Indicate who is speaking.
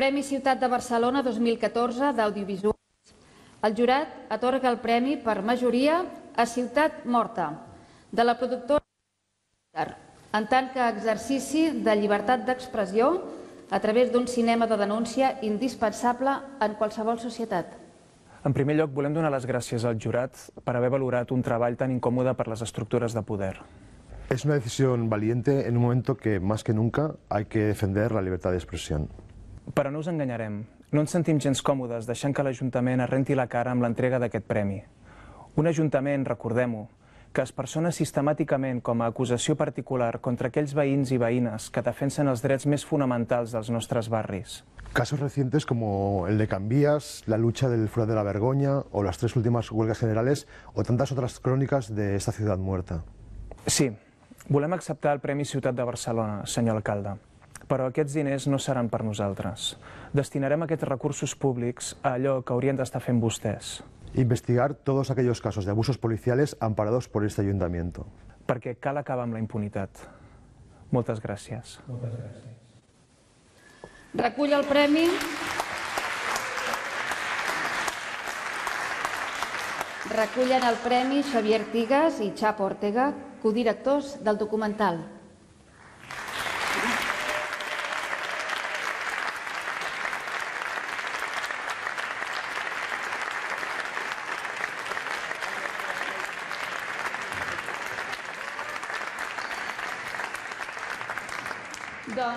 Speaker 1: Premi Ciutat de Barcelona 2014 d'Audiovisuals. El jurat atorga el premi per majoria a Ciutat Morta, de la productora en tant que exercici de llibertat d'expressió a través d'un cinema de denúncia indispensable en qualsevol societat.
Speaker 2: En primer lloc, volem donar les gràcies al jurat per haver valorat un treball tan incòmode per les estructures de poder.
Speaker 3: Es una decisión valiente en un momento que, más que nunca, hay que defender la libertad de expresión.
Speaker 2: Però no us enganyarem, no ens sentim gens còmodes deixant que l'Ajuntament arrenti la cara amb l'entrega d'aquest premi. Un Ajuntament, recordem-ho, que es persona sistemàticament com a acusació particular contra aquells veïns i veïnes que defensen els drets més fonamentals dels nostres barris.
Speaker 3: Casos recientes como el de Cambias, la lucha del Foro de la Vergoña o las tres últimas huelgas generales o tantas otras crónicas de esta ciudad muerta.
Speaker 2: Sí, volem acceptar el Premi Ciutat de Barcelona, senyor alcalde, però aquests diners no seran per nosaltres. Destinarem aquests recursos públics a allò que haurien d'estar fent vostès,
Speaker 3: Investigar todos aquellos casos de abusos policiales amparados por este ayuntamiento.
Speaker 2: perquè cal acabar amb la impunitat. Moltes gràcies. Moltes gràcies.
Speaker 1: Recull el premi Recullen el premi Xavier Tigas i Chapo Ortega, codirectors del documental. the